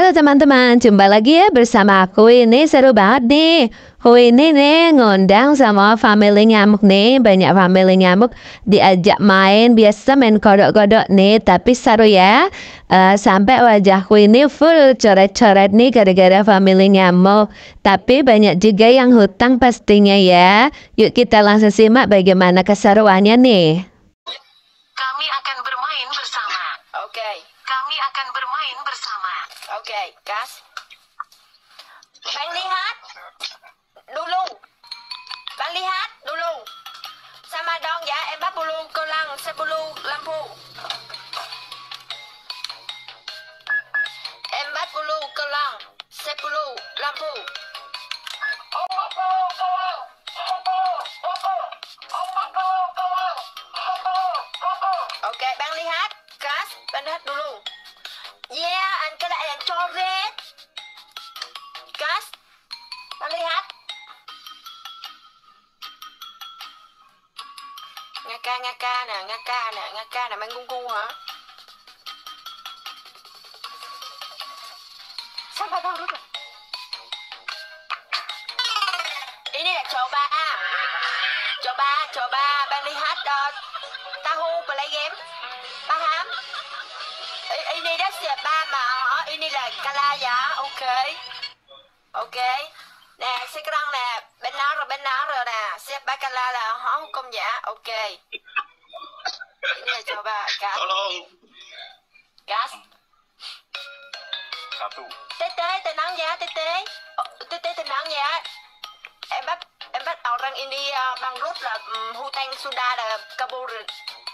Halo teman-teman, jumpa lagi ya bersama aku ini seru banget nih. Aku ini nih ngundang sama family nyamuk nih, banyak family nyamuk diajak main, biasa main kodok-kodok nih, tapi seru ya. Uh, sampai wajahku ini full coret-coret nih gara-gara family nyamuk. Tapi banyak juga yang hutang pastinya ya. Yuk kita langsung simak bagaimana keseruannya nih. Kami akan bermain bersama. Oke, okay. Kami akan bermain bersama. Oke, okay. gas. Bang lu. Bạn Bang hát, đu lu. Samadon giả em bắt bulu cô lăng, xe bulu lampu. Em bắt bulu cô lăng, xe bạn đi hát, Bang bạn Gas, Bang đu lu. Yeah, anh cái đại anh cho red. anh đi hát, Nga ca, nga ca nè, nga ca nè, nga ca nè, mang cung cu hả? Sao đâu rút rồi? Ini là coba. Coba, ba, Bang hát uh, tahu play game. ba hám. Ini siap ba mà? Ini là Kala dạ, ok. Ok. Nè, sekarang nè, benar benar rồi nè. Siap ba Kala là hả hukum dạ, ok. Ini là coba, gas. Tolong. Gas. Satu. Tete, tenang ya, Tete. Tete tenang ya. Em bắt em bắt orang ini uh, bằng rút là um, hutang sudah ada kabur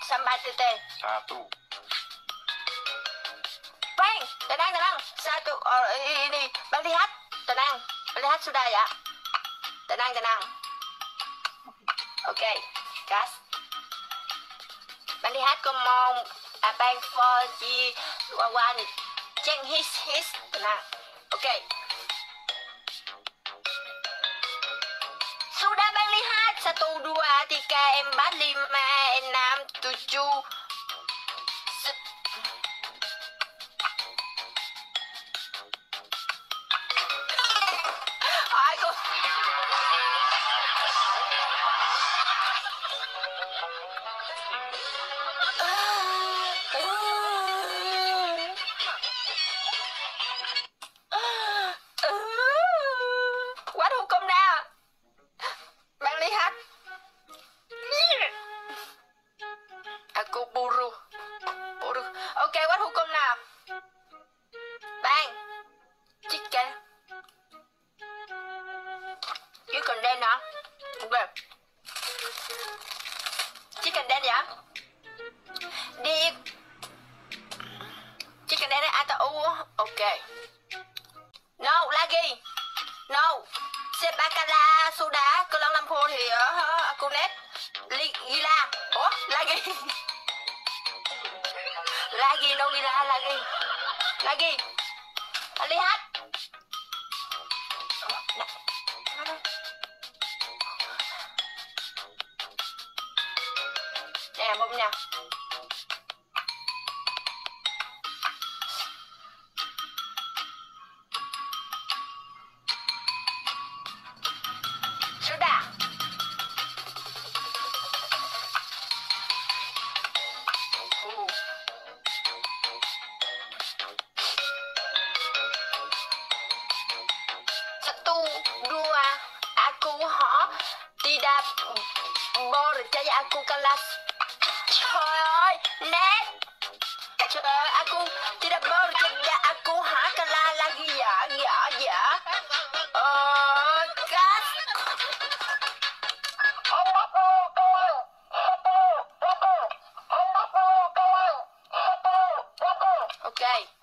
sampai Tete. Satu. Bang, tenang tenang. Satu oh, ini Bang lihat, tenang. Bang lihat sudah ya. Tenang tenang. Oke, gas. Bang lihat kau mau abang for di wawan ceng his his tenang. Oke. Sudah melihat satu dua tiga empat lima enam tujuh Ok,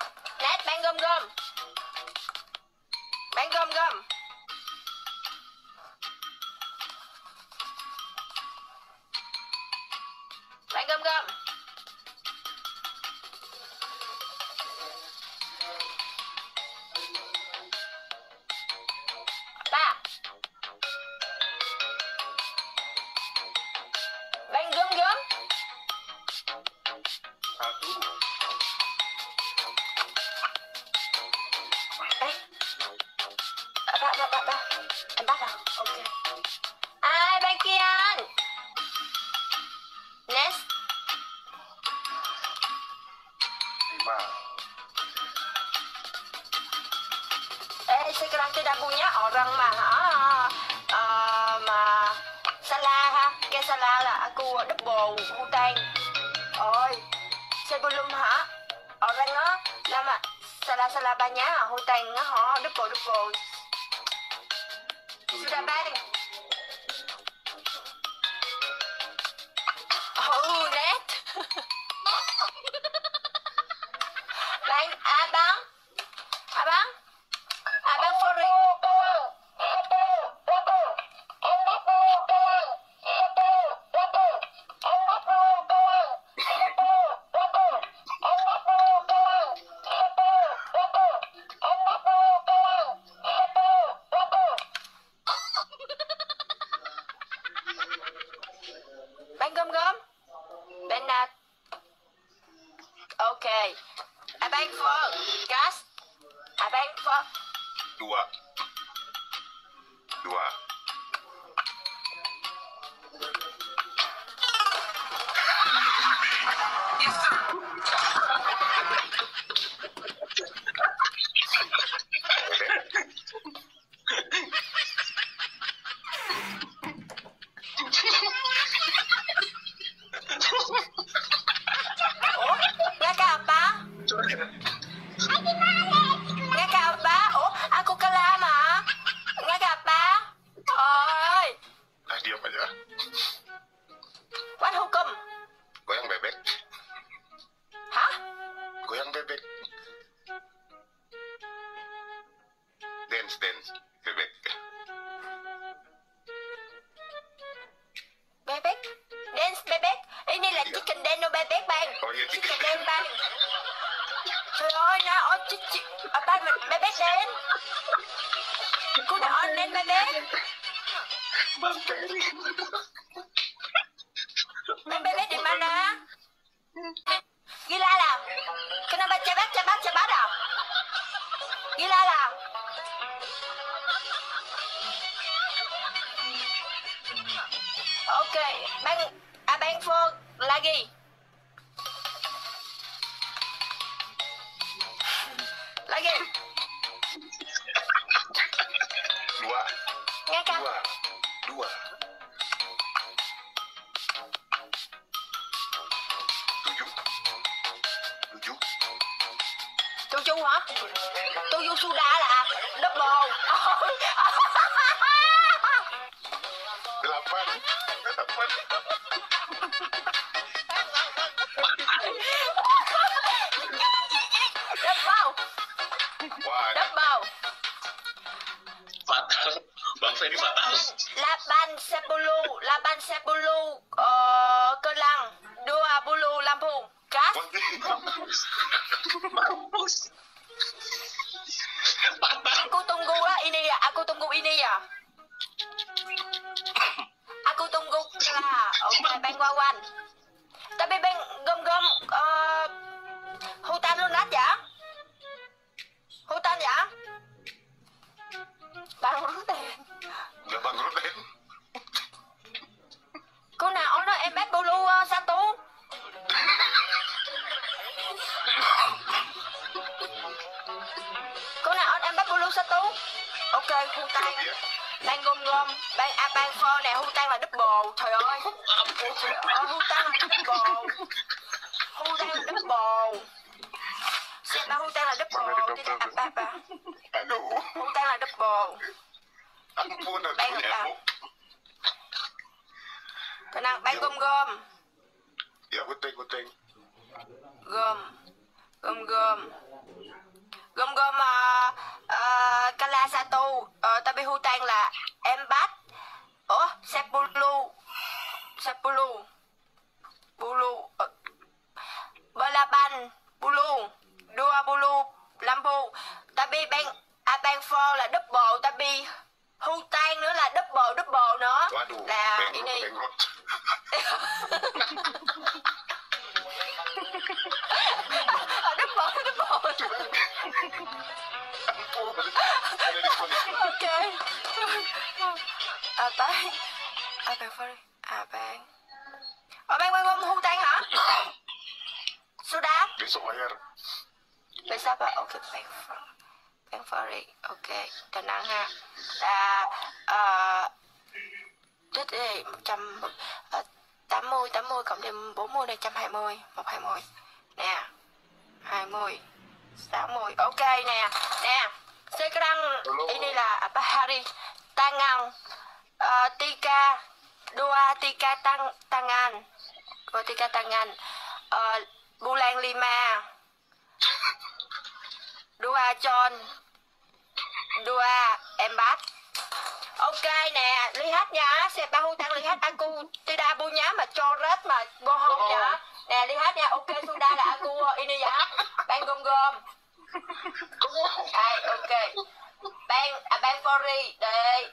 Bang à, bang Fori, đây.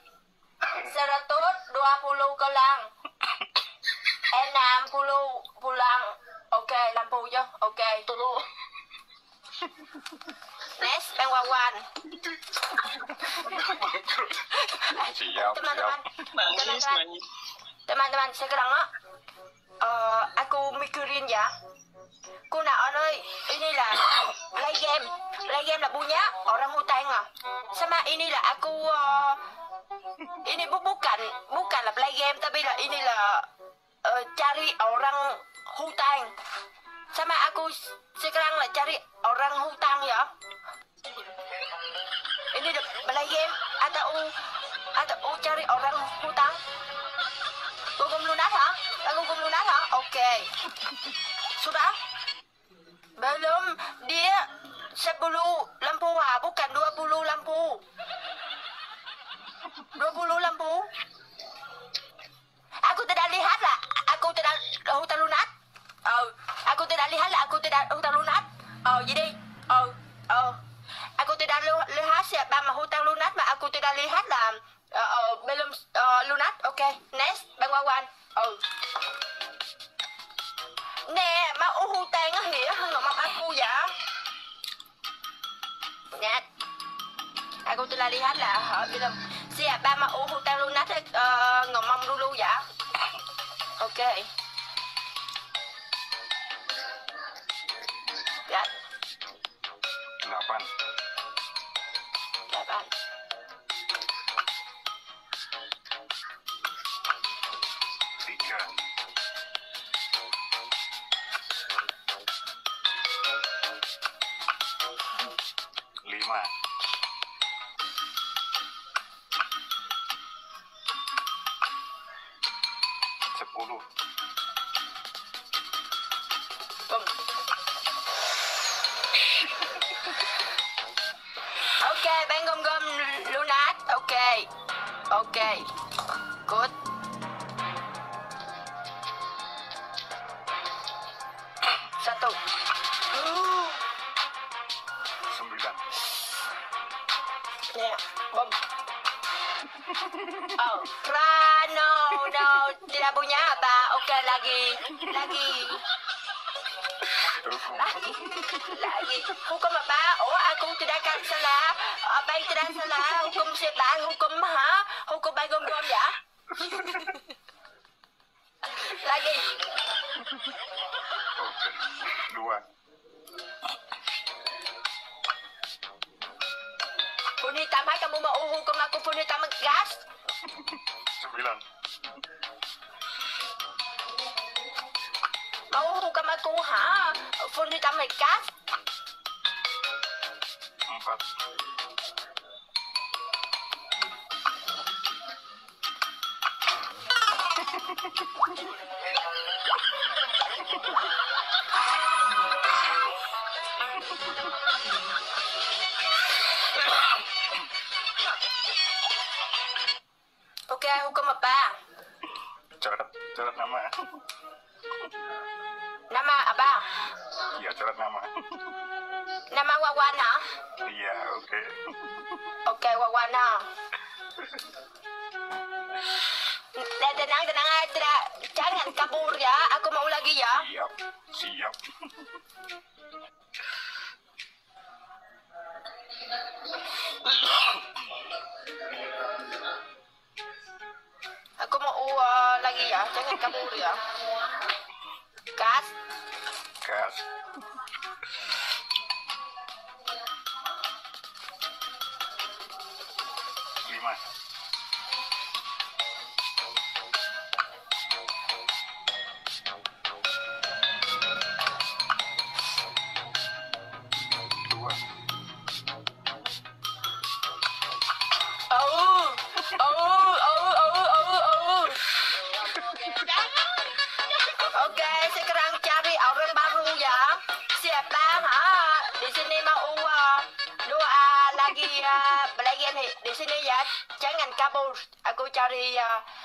Seratus dua puluh kolang. Enam puluh pulang. Ok, lampu chứ. Ok. Next, bang Wawan. Teman-teman, teman-teman, teman-teman sekarang ah, uh, aku mikirin ya cô nào anh ơi, ini à? ờ, là play game. Play game là bu punya ờ, orang hutang sao Sama ini là aku uh, ini bu bukan bukan là play game tapi là ini là uh, cari orang sao Sama aku sekarang lah cari orang hutang ya. Ini là play game atau atau cari orang hutang. Gugum lunas ha? Ah, Gugum lunas hả? ok. Sudah? Belum. Dia 10 lampu ha, bukan 20 lampu. 20 lampu. Aku tidak lihat lah. Aku tidak hutan lunas. Oh, aku tidak lihat lah. Aku tidak hutang lunas. Oh, jadi. Oh, oh. Aku tidak lihat siapa mà hutan lunas mà aku tidak lihat là uh, uh, oh, oh, belum oh, uh, lunas. Okay, next, Bang Wawan. Oh nè má u hung tan á hỉa hơn mà ăn cu dạ. Nè ai cô tôi la đi hết là họ đi làm xe à, ba má u hung tan luôn nát hết ờ, uh, ngồng mông luôn luôn dạ ok. Dạ. dạ 8 8 Bang gom gom lunat. Okay. Okay. Good. Satu. Sembilan. Ya, bom. Oh, kran, no, no, tidak punya apa. Okay, lagi, lagi. Lagi lagi hukum apa គុំចដាកាសាឡាអបែកចដាសាឡាគុំសេបានគុំ Aku cari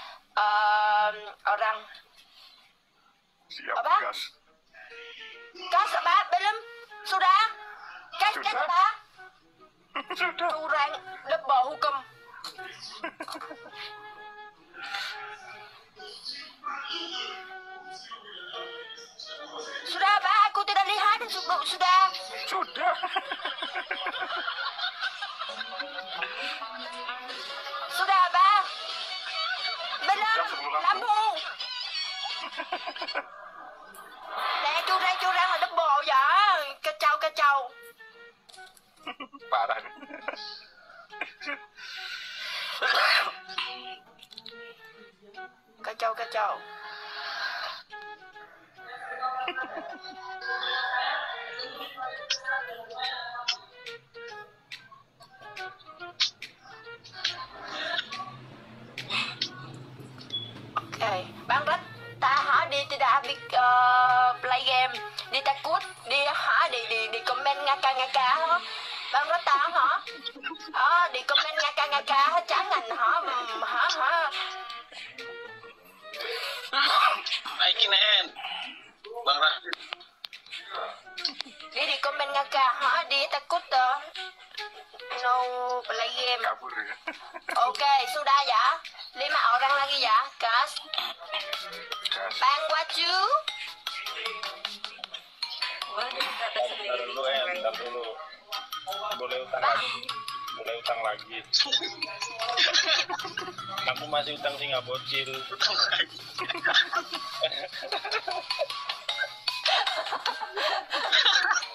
utang sih nggak bocil.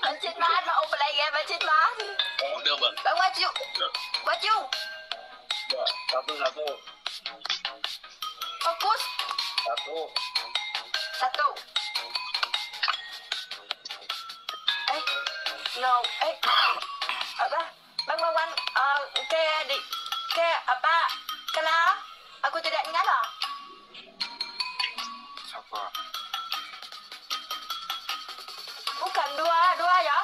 Bacit Mat mau play game Bacit Mat. Udah bang. Bang Waju. Waju. Dua, Satu, satu. Fokus. Satu. Satu. Eh. No. Eh. Apa? Bang Wawan. Uh, ke di ke apa? Kala. Aku tidak ingat lah. Siapa? Bukan dua, dua ya.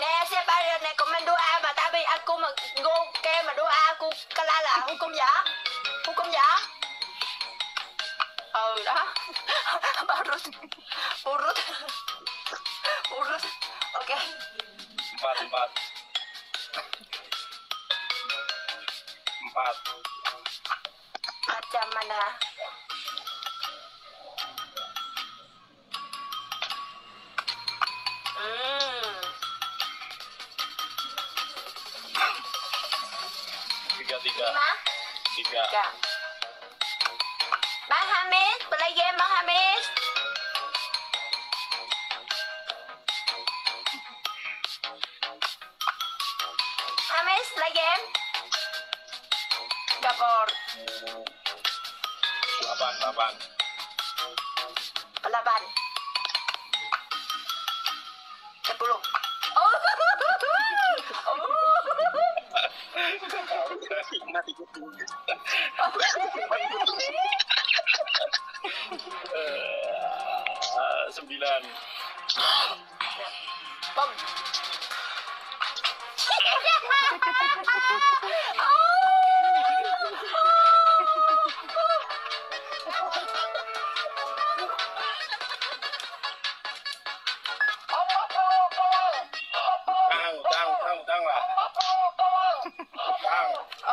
Nè, siapa dia nè comment doa mà tại vì aku mà go ke mà doa aku kala là hukum giả. Hukum giả. Ừ đó. Urut. Urut. Urut. Ok. Empat, empat. Empat. Mana? Hmm. Tiga, tiga. Lima. Tiga. Tiga. Bang Hamis, play game Bang Hamis. Hamis, play game. Gabor, Laban, Laban. Laban.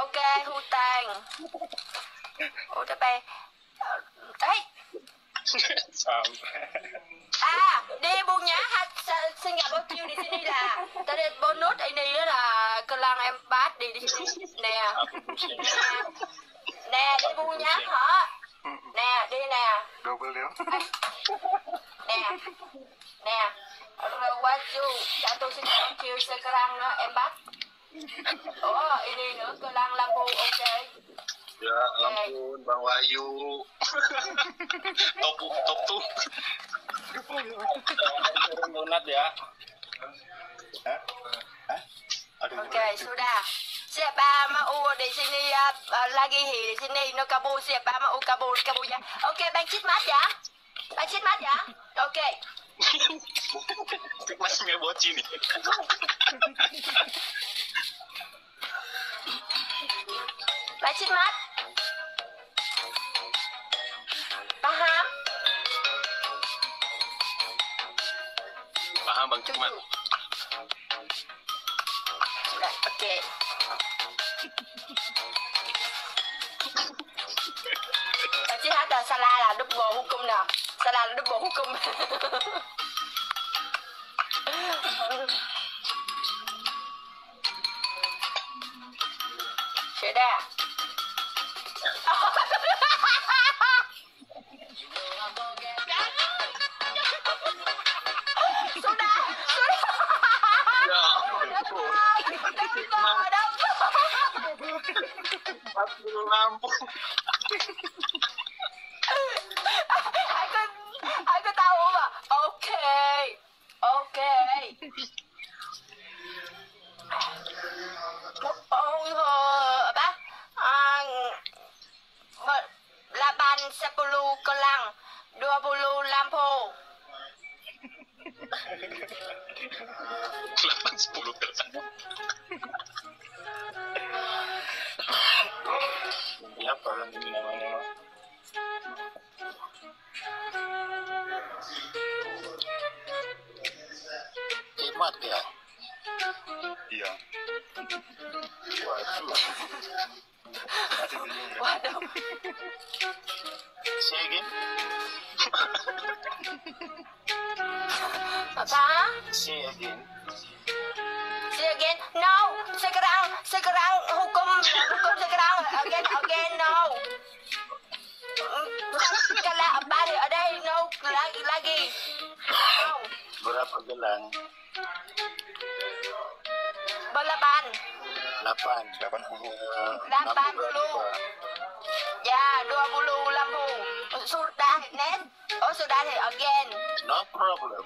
Ok, hutang. Udah pe. Eh, Sampai. à, đi buôn nhá ha, xin gặp bao nhiêu đi xin đi sudah. Tadi bonus ini đó là kelang em bát đi đi. Nè. Nè, đi bu nhá hả? Nè, đi nè. Double dia. Nè. Nè. Rồi qua chu, cho tôi xin em chiều sekarang đó em bắt. Ủa, ini nữa kelang lampu ok. Ya ampun Bang Wahyu. top top tuh. donat ya Ok, sudah. Siapa mau di sini ya uh, lagi di sini no kabul siapa mau kabul kabul ya. Oke, bang chit mat ya. Bang chit mat ya. Oke. Masih ngeboci nih. Bang chit mat. Paham? Paham Bang Cukmat. Sudah, oke. Bang chit ada salah lah double hukum dah. Salah là double hukum. Sudah. Sudah, 8 Delapan puluh. Delapan puluh. Ya, 20 lampu. Sudah, net. Oh, sudah again. no problem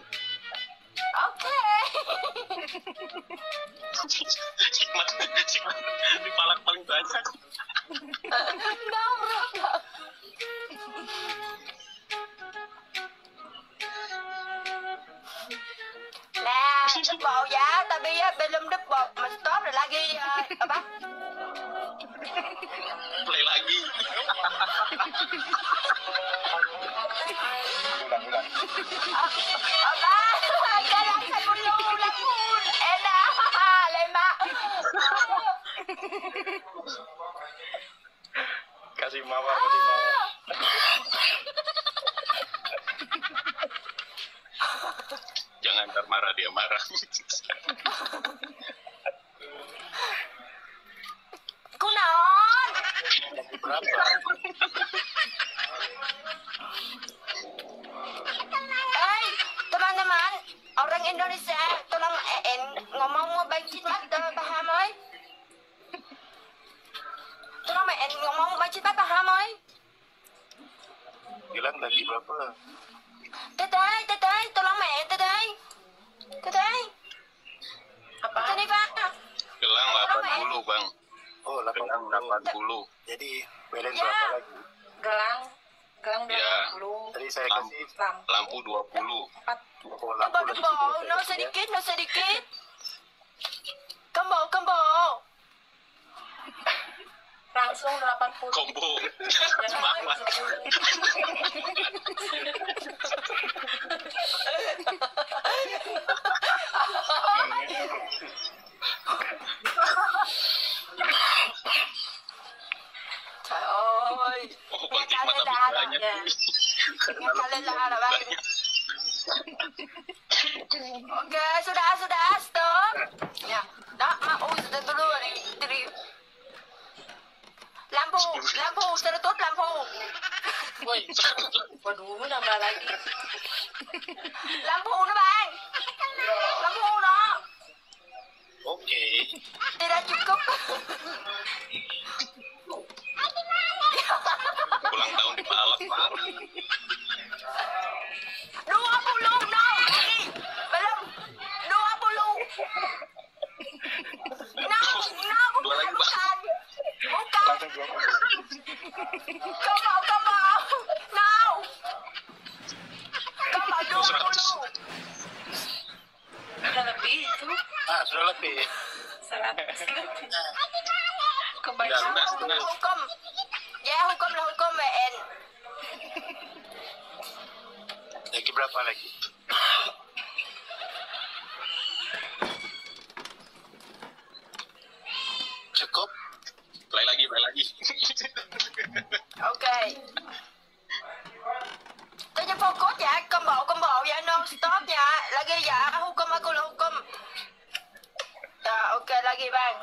80 80. jadi balance Ya. berapa lagi gelang gelang Ya. 20 tadi saya Lampu. kasih lampu Lampu 20. 4 oh, Kembo, lampu lagi kembo, sudah no ya. sedikit, no sedikit. Kembo, kembo. langsung 80 Combo. Jangan Semangat. Dah, banyak. ya. bang. Banyak. Oke, sudah, sudah, stop. Ya, dah, mau sudah dulu dari lampu, lampu, sudah tutup lampu. Woi, waduh, nambah lagi. Lampu nó bang. Lampu nó Oke. tidak cukup. Ulang tahun di Palak, Pak. 20 no lagi. Belum. 20. No, no, Dua lagi, Bang. bukan. Bukan. Langsung dua kali. Kau mau, kau mau. No. Kau mau 20. Udah lebih itu. Ah, sudah lebih. Seratus lebih. Udah, Kebanyakan. udah, udah. Hukum. Ya, hukum lah hukum WN. Lagi berapa lagi? Cukup? Play lagi, play lagi. Ok. Tôi cho focus dạ, combo combo dạ, non stop dạ, lagi dạ, hukum aku lah hukum. Ya, ok lagi bang.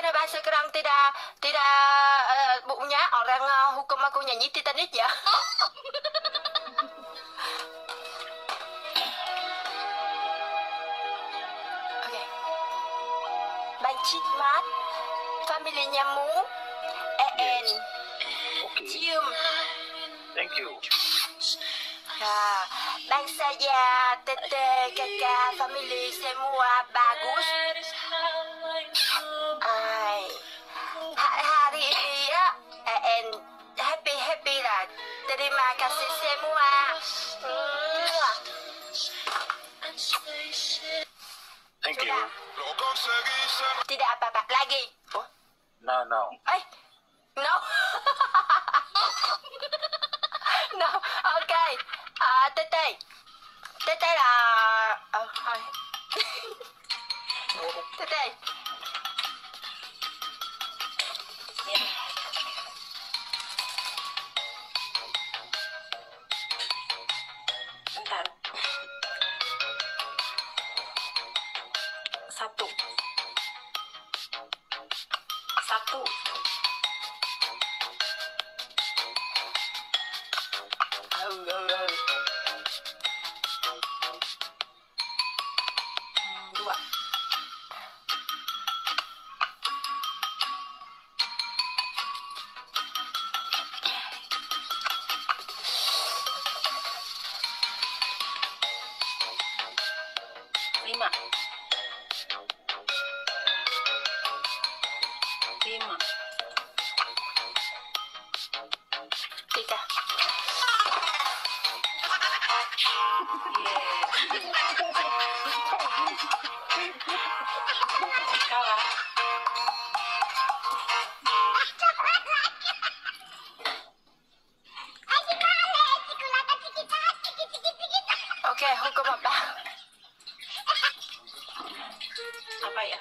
Ke, ke, kenapa sekarang tidak tidak uh, bukunya orang uh, hukum aku nyanyi Titanic ya? Oke. Bancit mat, familinya mu, en, Oke, cium. thank you. Ya, bang saya, tete, kakak, family semua bagus. Semua. Mwah. Thank you. Tidak apa-apa lagi. Oh, No, no. eh, no. no, okay. À, tete. Tete là... Ờ, thôi. Tete. Ok hukum apa Apa ya?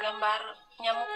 Gambar nyamuk.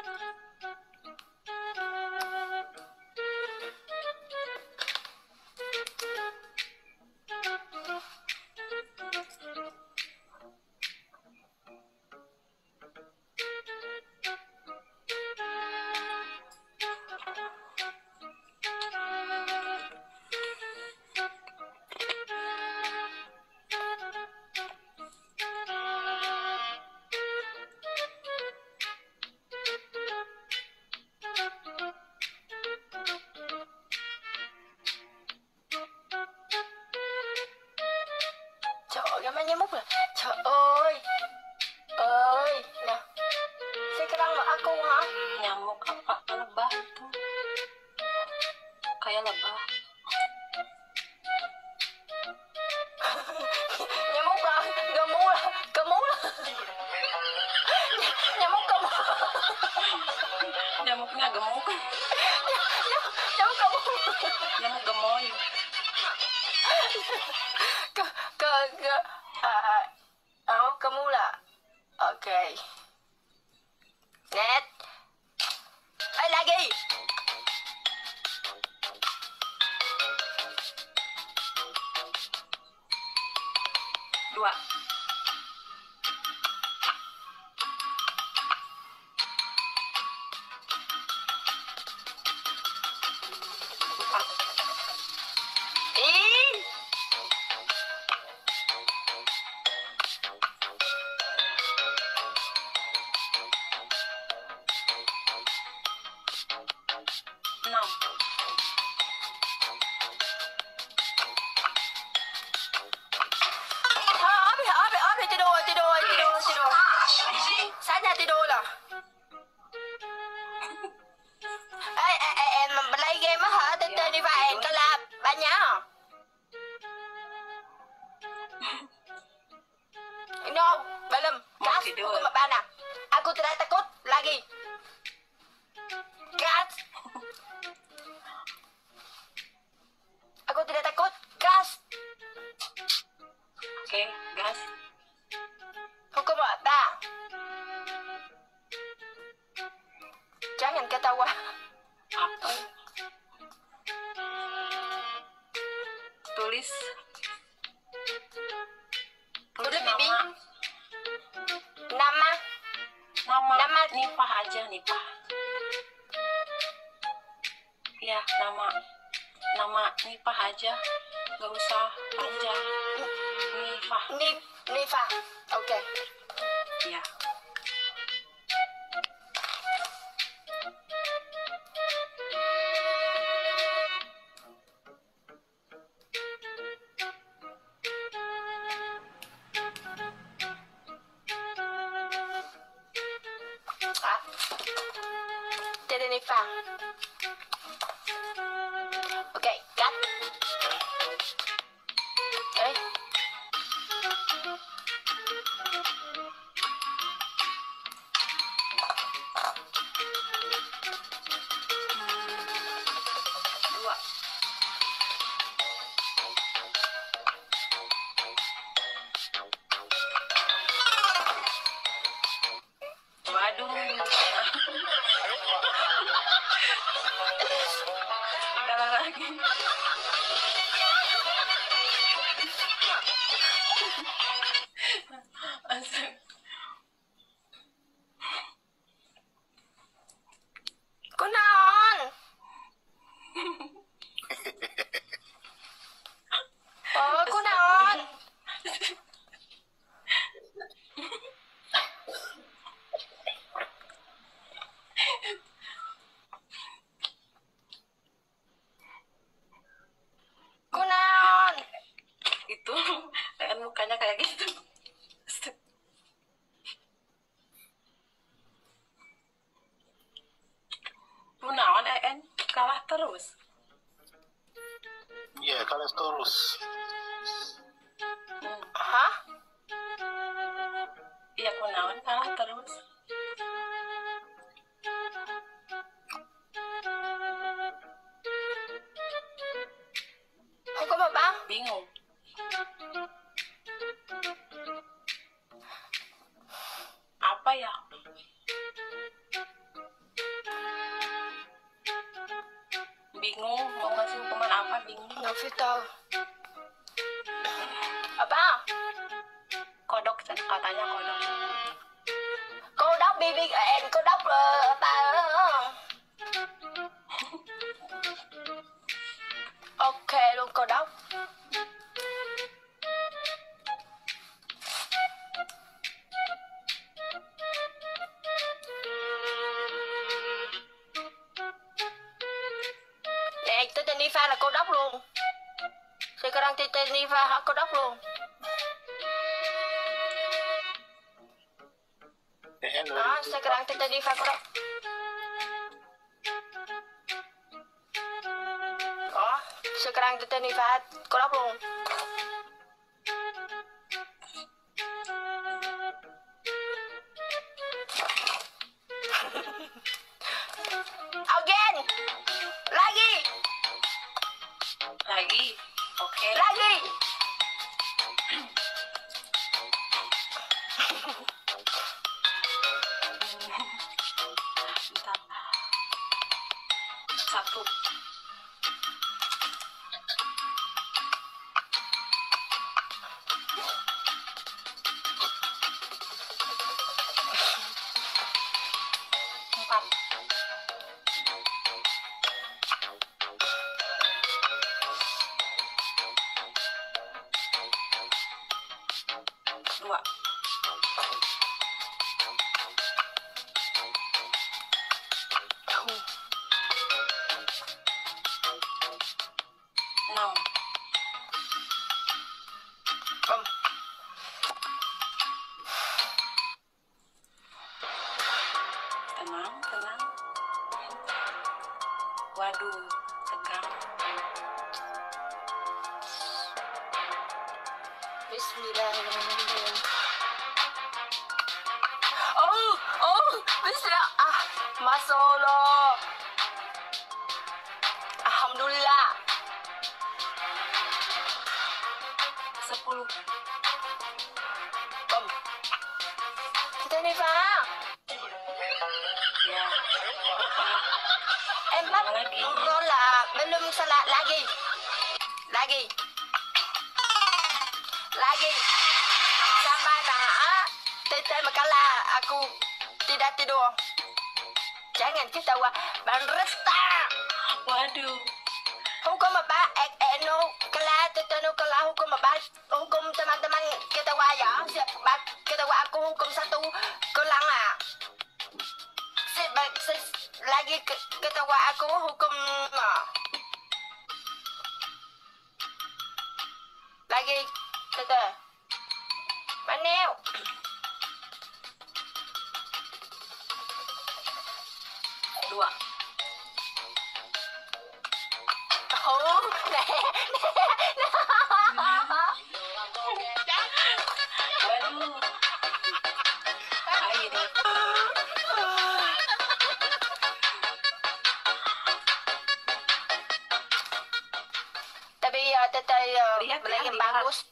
ada tayo eh, lihat, beli yang bagus.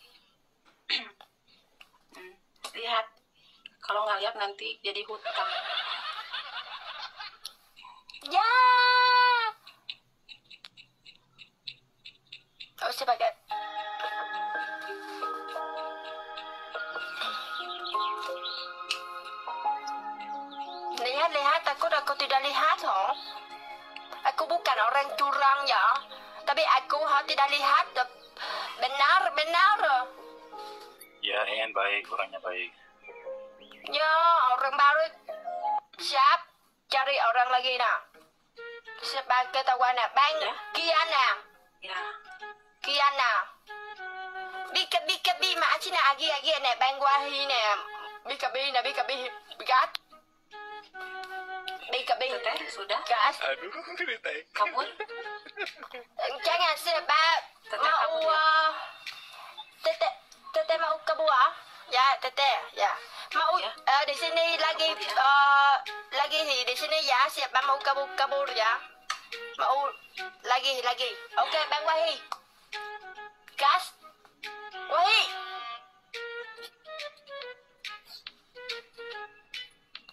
Lihat. Kalau nggak lihat nanti jadi hutang. Ya. Kau sebagai lihat lihat. Aku aku tidak lihat oh aku bukan orang curang ya tapi aku tidak lihat benar-benar. Ya, yang baik, orangnya baik. Ya, orang baru siap cari orang lagi nak. Sebagai tawana bang ya. Kiana. Ya. Kiana. Bika bika bi ma achina agi agi ne bang wahi ne. Bika bi na bika bi bigat. Bika bi. Sudah. Gas. Aduh, Kamu. Trái ngà xin ba Mau ờ, Tete Tete mau kabua Ya dạ, tete. Dạ. Ya Mau di dạ. ờ, sini lagi ờ, Lagi di sini ya ba mau kabur kabur ya Mau Lagi lagi Oke Bang Wahi. Gas. Wahi.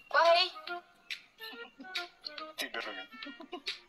Wahi. Tidur lagi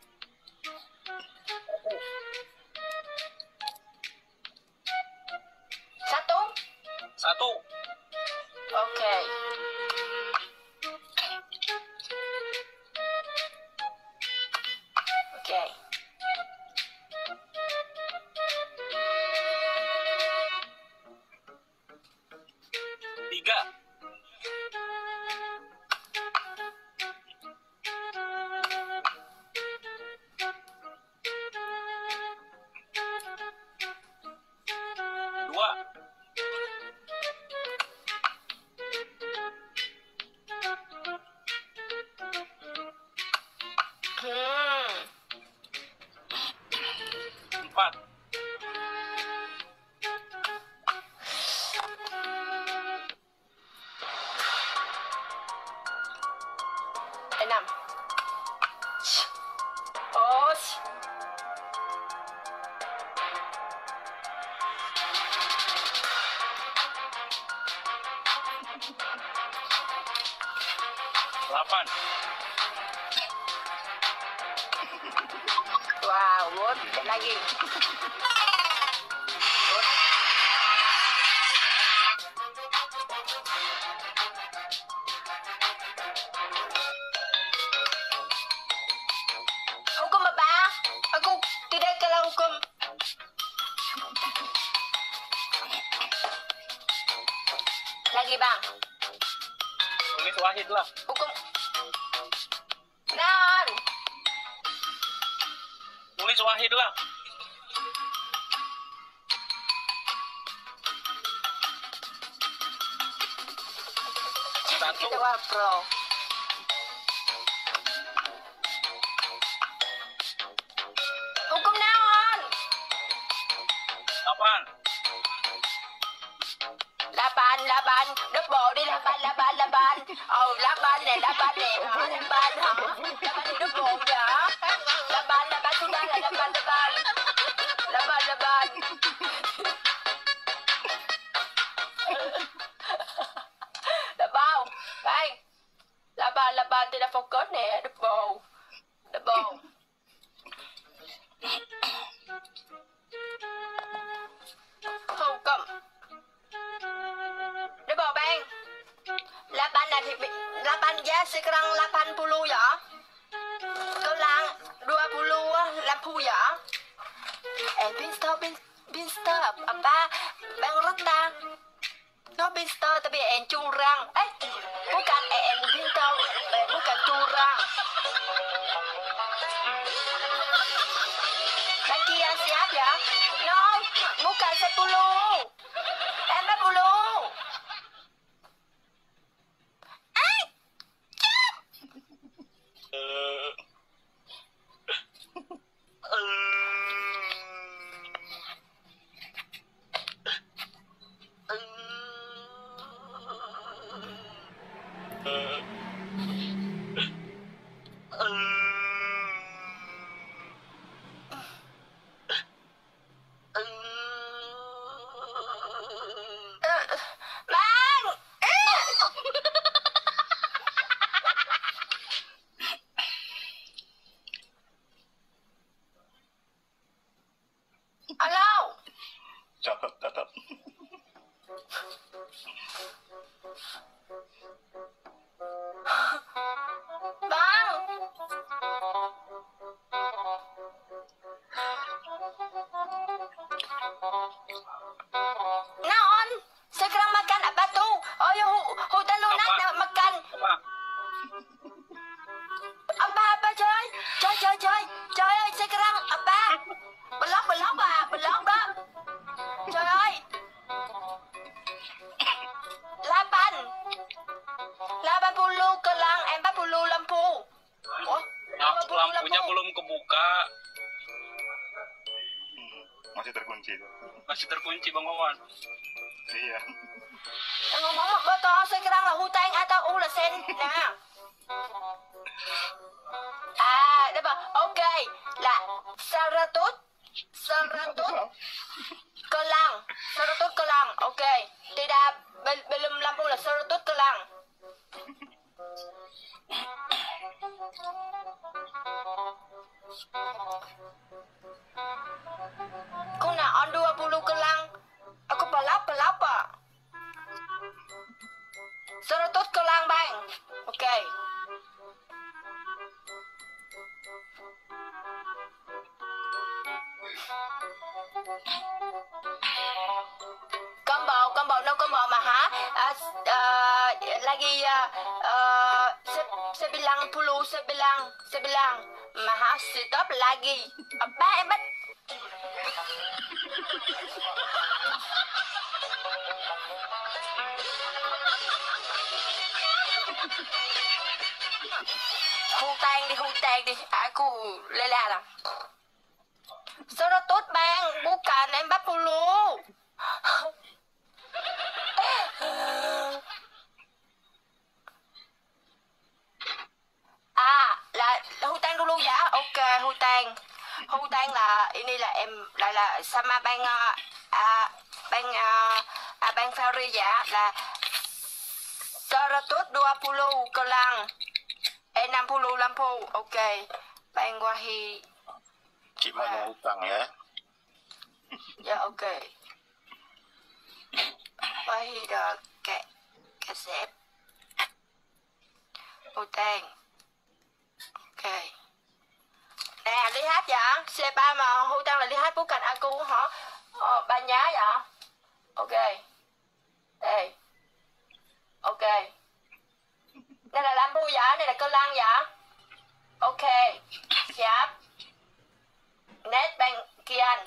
tapi en curang. Eh bukan en bintang eh, bukan curang. Lagi yang siap ya? No bukan sepuluh. Sebilang, sebilang. Mà hả? Stop lagi. À, ba em bắt Hung tan đi, hung tan đi. Aku lele lah. Serutut bang, bukan em bắt puluh. À, là, là Hu Tang dulu ya. Ok, Hu Tang. Hu Tang là là em lại là sama bang uh, à, bang uh, à, bang Fairy ya là Saratut 20 kelang. Eh 60 lampu. Ok. Bang Wahi. Cik Mat mau hutang ya. Ya ok. Wahi dah kek kaset. Hu Tang. Ok. Nè, đi hát dạ c ba mà Hu Tăng là đi hát bukan aku hả? Ờ, ba nhá dạ Ok. Đây. Ok. Đây là lampu dạ Đây là cơ lăng dạ Ok. dạ Net bang kian.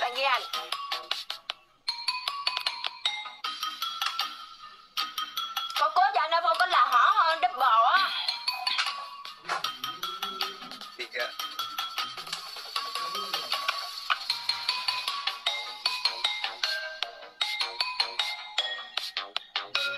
Bang kian. Enam.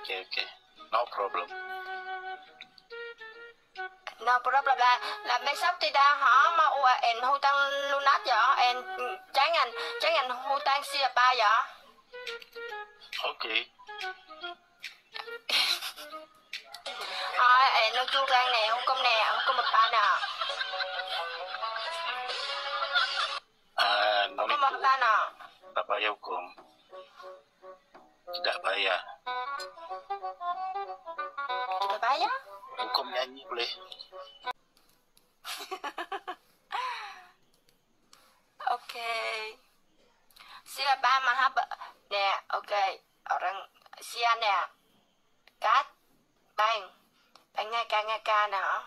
okay, okay. No problem. No problem là là mấy sắp thì đa họ mà u en hu tăng lunat giờ en ừ, trái ngành trái ngành hu tăng xia ba giờ. Okay. Thôi, ờ, en nó chu rang nè, không công nè, không công một ba nè. Ah, no. Không một ba nè. Tak payah hukum. Tidak payah saya? Kau nyanyi boleh. ok. Sila ba mahaba. Nè, ok. Orang Sia nè. cắt Bang. Bang ngay ca ngay ca nào.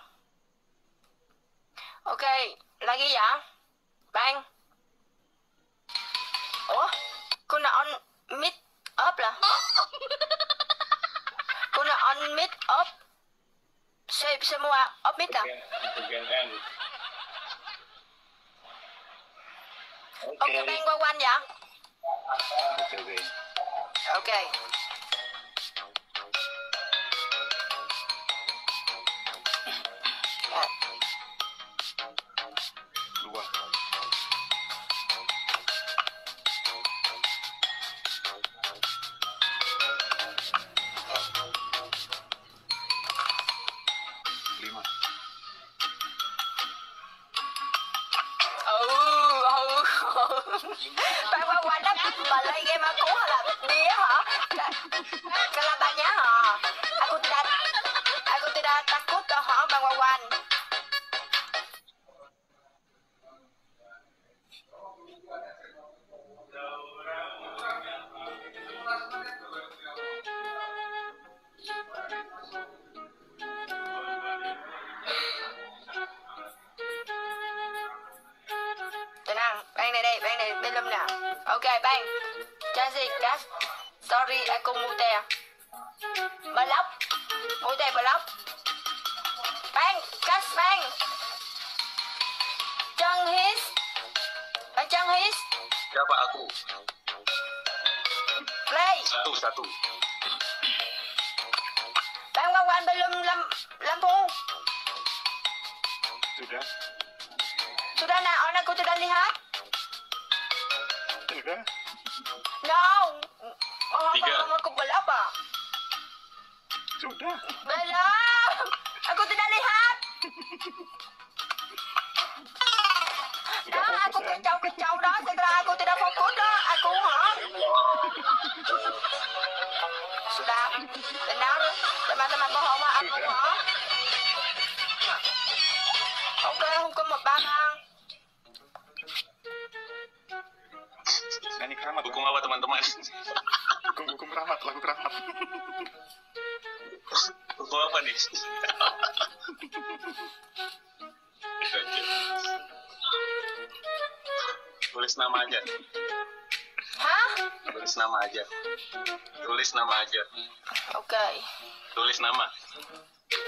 Tulis nama.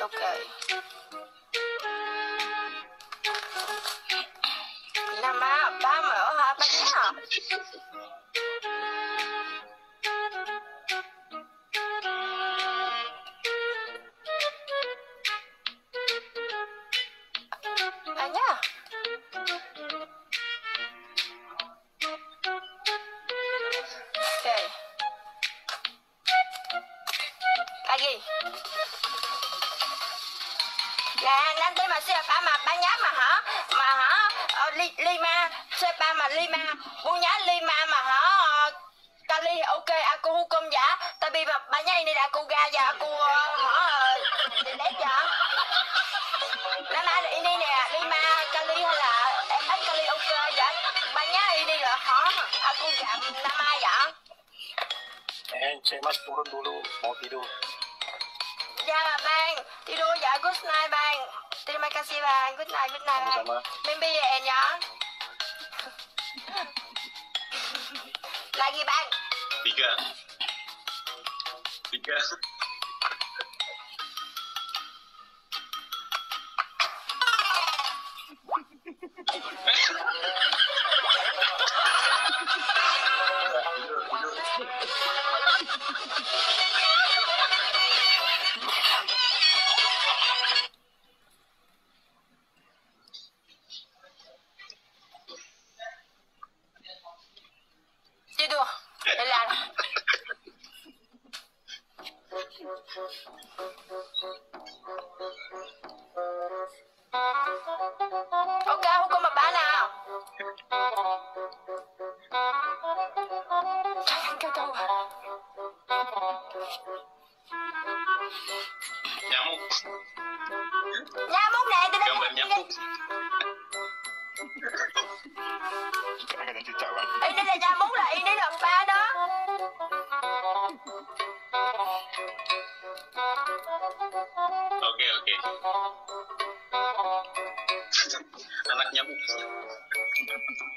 Oke. Okay. Nama apa? Oh, apa Oke oke.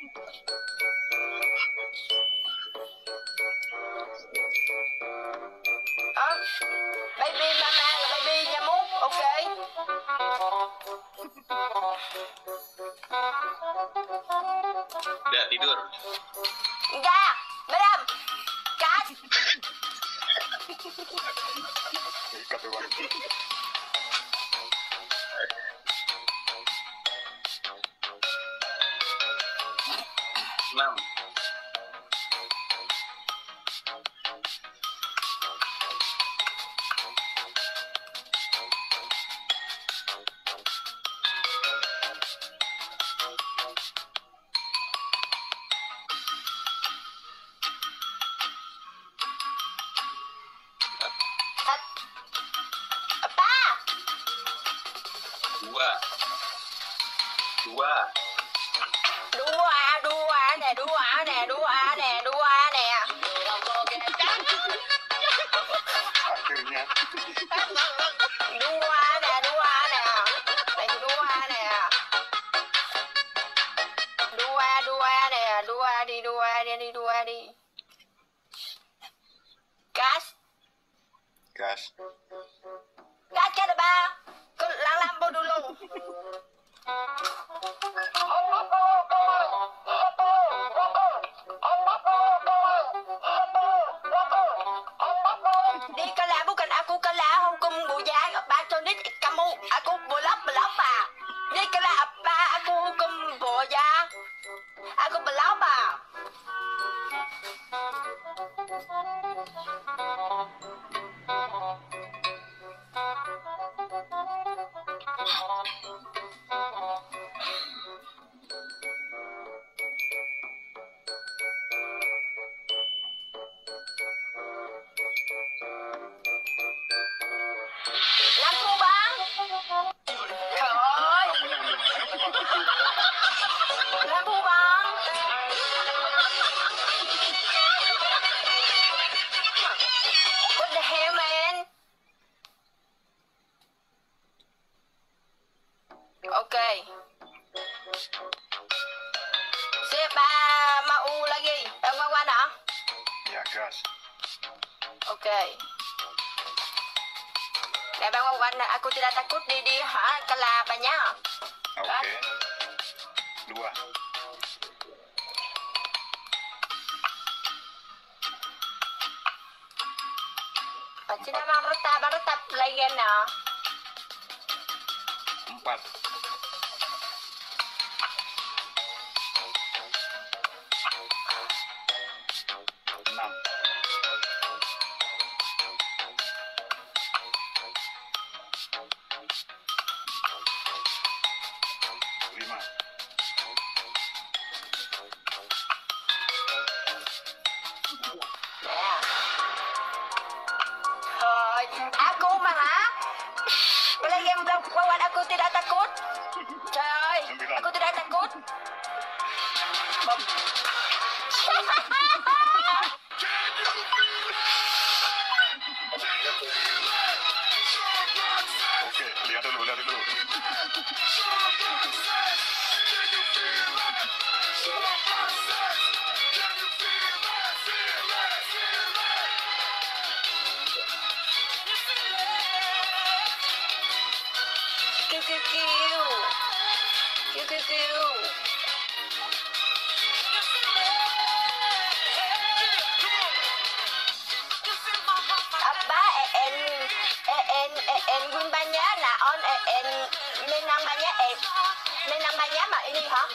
ini hả?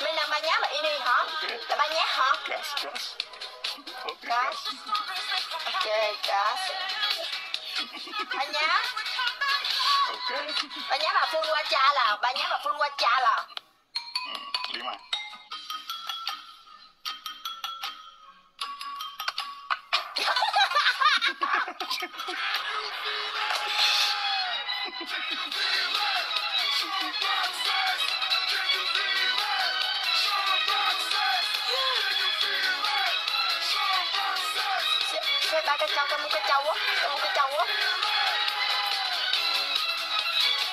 Mình là ba nhá là đi hả? Là ba nhát hả? Gas gas ok gas ba nhát. ba nhát là phun qua cha là ba nhát là phun qua cha là lima Cầm cái trâu á, cầm cái trâu á.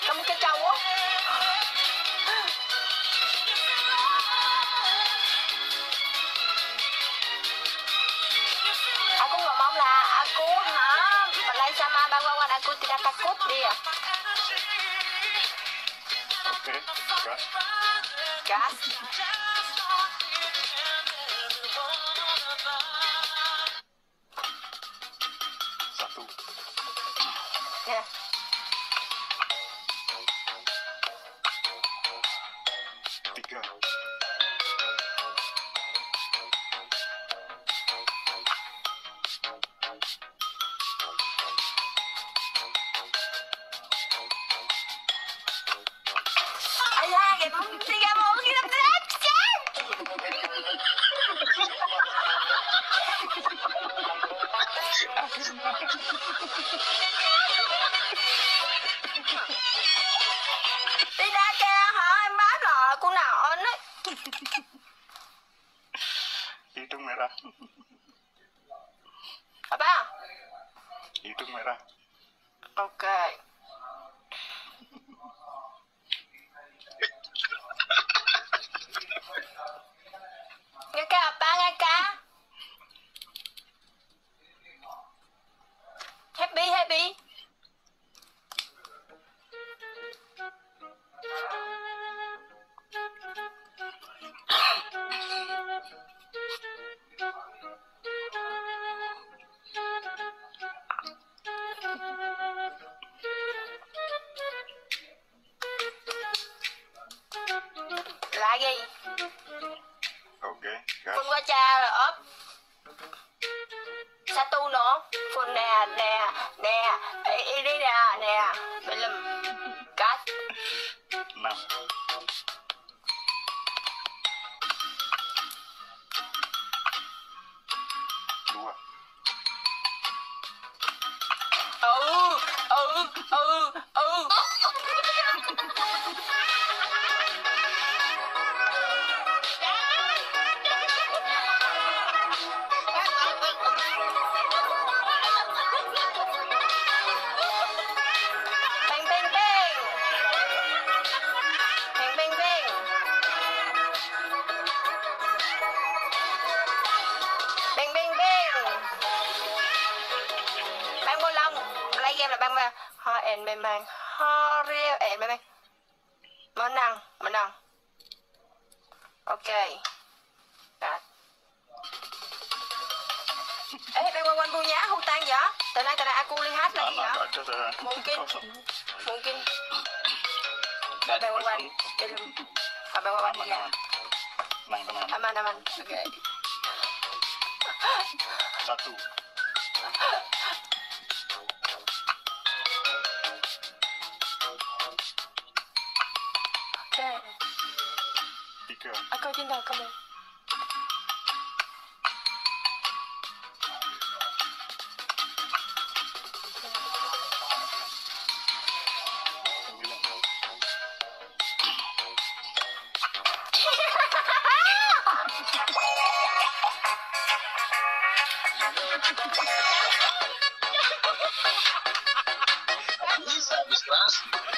Cầm cái trâu á. Aku nggak mau lah, aku ha berlain sama Bang Wawan, aku tidak takut dia. Okay. gas. Gas. Dạ. data up Muchas.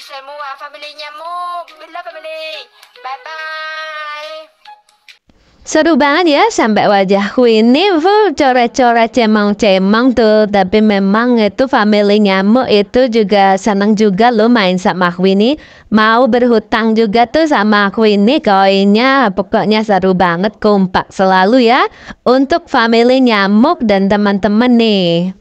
semua. Familynya mu. Bila family. Bye-bye. Seru banget ya sampai wajahku ini full. Coret-coret cemong-cemong tuh. Tapi memang itu family nyamuk itu juga senang juga lo main sama aku ini. Mau berhutang juga tuh sama aku ini. Koinnya Pokoknya seru banget kompak selalu ya. Untuk family nyamuk dan teman-teman nih.